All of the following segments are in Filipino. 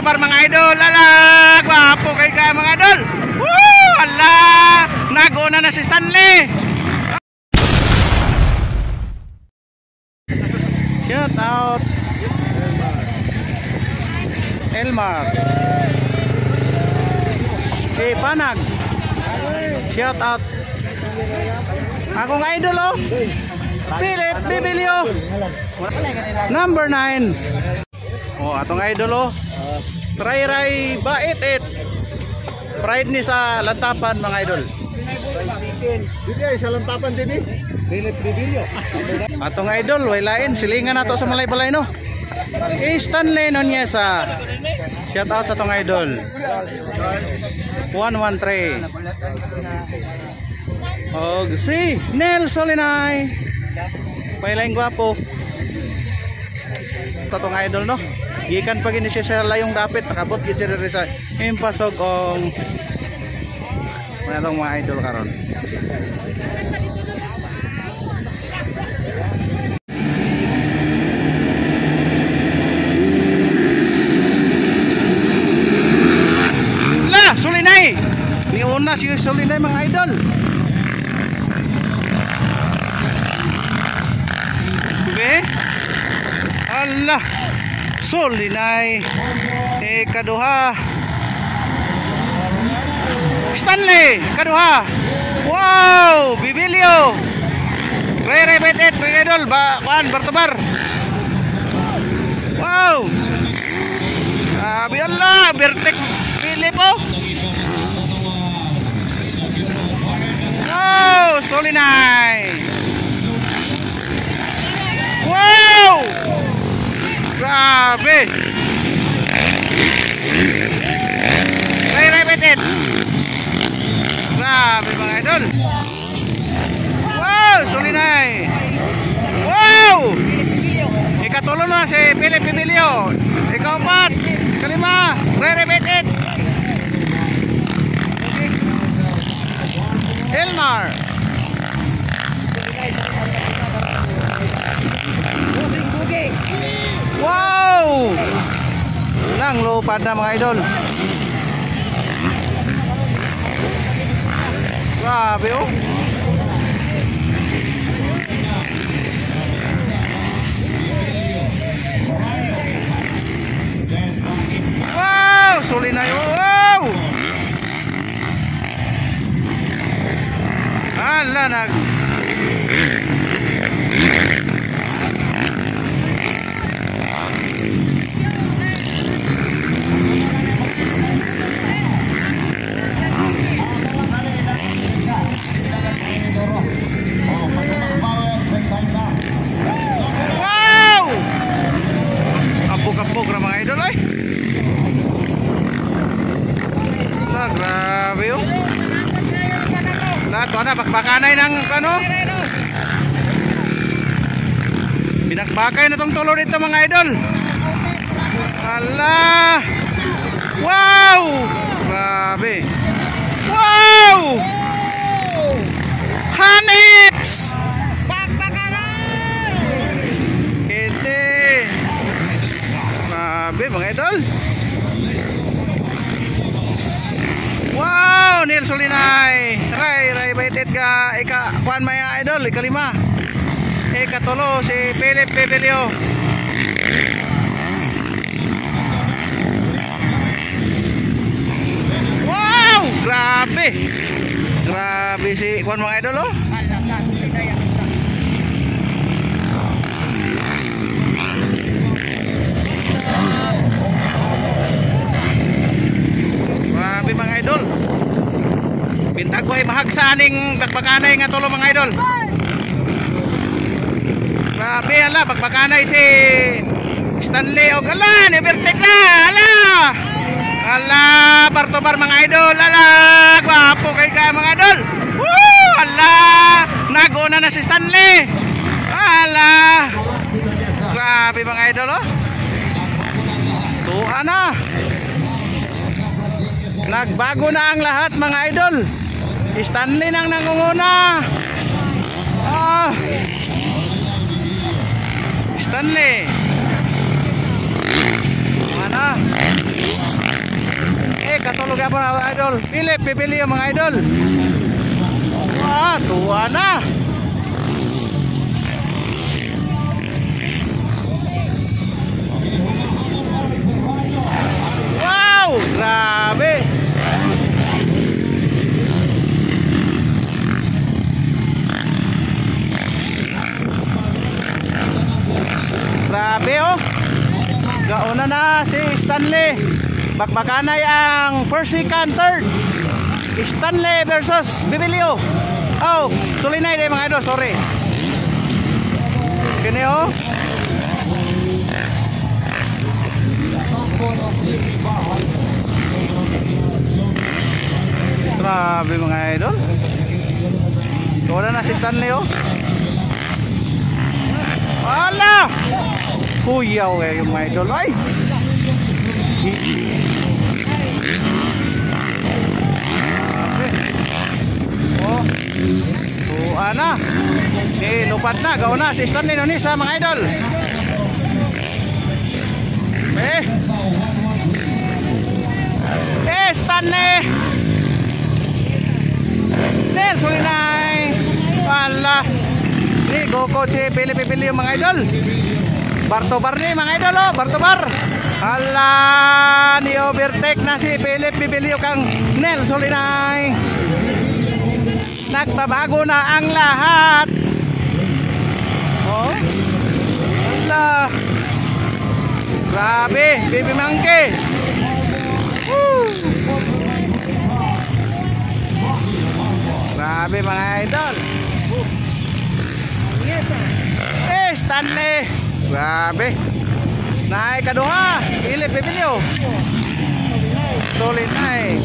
Bartobar mga idol. Ala, gwapo kay ka mga idol. Woo! Ala, naguna na si Stanley. Shout out. Elmar. Si Panag. Shout out. Akong idol oh. Philip Bibilio. Number 9. Oh, atong idol oh. Try ray bait it. Pride ni sa lantapan mga idol. Dito ay sa lantapan din eh. Atong idol, way lain silingan nato sa malay balay no. Eh, Stanley Nonyesa. Shout out sa atong idol. 113. Og si Nel Solinay. Pailaing gwapo. Tatong idol no. Gikan pa gini siya sa layong dapit nakabot gid siya sa impasog ong Ano tong mga idol karon. La, Solinay. Ni una si Solinay mga idol. Be? Allah. Solinay. Eh kaduha. Stanley, kaduha. Wow, Bibilio. Re betet, re idol ba kuan bertebar. Wow. Sabi Allah, Bertek Philip oh. Wow, Solinay. Wow! Grabe! Ay, repeated! Grabe mga idol! Wow! Solinay! Wow! Ikatulo na si Philip Emilio. Ikaw pat! Kalima! Re-repeated! Elmar! Wow! Lang lupad na mga idol. Grabe oh. Wow! Suli na yun. Wow! Hala, nag... Wow! Kapog-kapog na mga idol ay. Wala, grabe oh. Lahat ko na, bakbakanay ng ano? Binakbakay na tong tulo dito mga idol. Ala! Wow! Grabe. Wow! Hanips! Hindi. Grabe mga idol. Wow, Neil Solinay. Ray, ray baitit ka ika kuan maya idol, ikalima. Ikatulo si Philip Bebelio. Wow, grabe. Grabe si kuan mga idol oh. Grabe mga idol. Bintag ko ay mahagsaning bagbakanay nga tulo mga idol. Grabe ala bagbakanay si Stanley og ala ni Bertek na ala. Ala Bartobar mga idol ala gwapo kay ka mga idol. Woo ala naguna na si Stanley. Ala Grabe mga idol oh. Tuwa na. Nagbago na ang lahat mga idol. Stanley nang nangunguna. Ah. Stanley. Mana? Eh, katulog ka pa idol. Pili, pipili yung mga idol. Ah, tuwa na. Grabe oh! Gauna na si Stanley. Bakbakanay ang first, second, third. Stanley versus Bibilio. Oh, sulinay day mga idol, sorry. Kini oh. Kuyaw eh yung mga idol. Ay! Oh. So, ana. Eh, lupat na. Gaw na. Si Stanley Nunes ha, mga idol. Eh. Eh, Stanley. Del, sulinay. Ala. Ni, goko si Pili Pipili yung mga idol. Bartobar ni mga idol oh. Bartobar. Ala, ni overtake na si Philip Bibilio kang Nel Solinay. Nagbabago na ang lahat. Oh. Ala. Grabe, monkey. Woo. Grabe mga idol. Eh, Stanley. Grabe. Naay kaduha. Philip Bibilio. Solid na eh.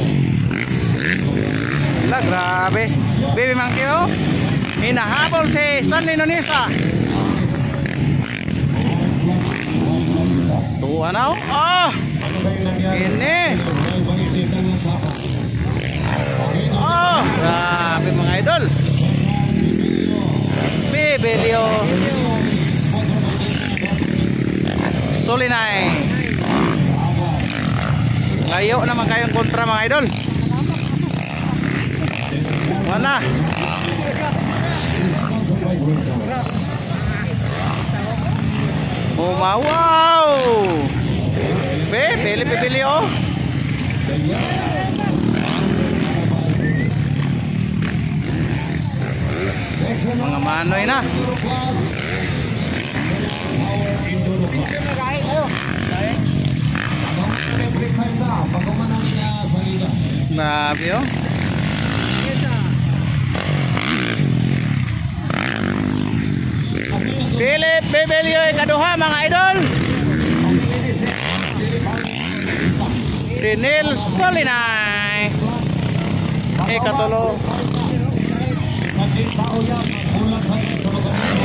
Wala, grabe. Baby monkey oh. Hinahabol si Stanley Nonisa. Tuwa na oh. Oh! Ini. Oh! Grabe mga idol. Bibilio. Solinay. Layo naman kayong kontra mga idol. Mana? Umawaw! Be, pili pipili oh. Mga manoy na. Grabe oh. Philip Bebelio kaduha mga idol. Si Neil Solinay. Eh katulo. Best.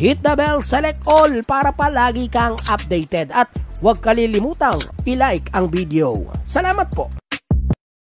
hit the bell, select all para palagi kang updated at huwag kalilimutang i-like ang video. Salamat po!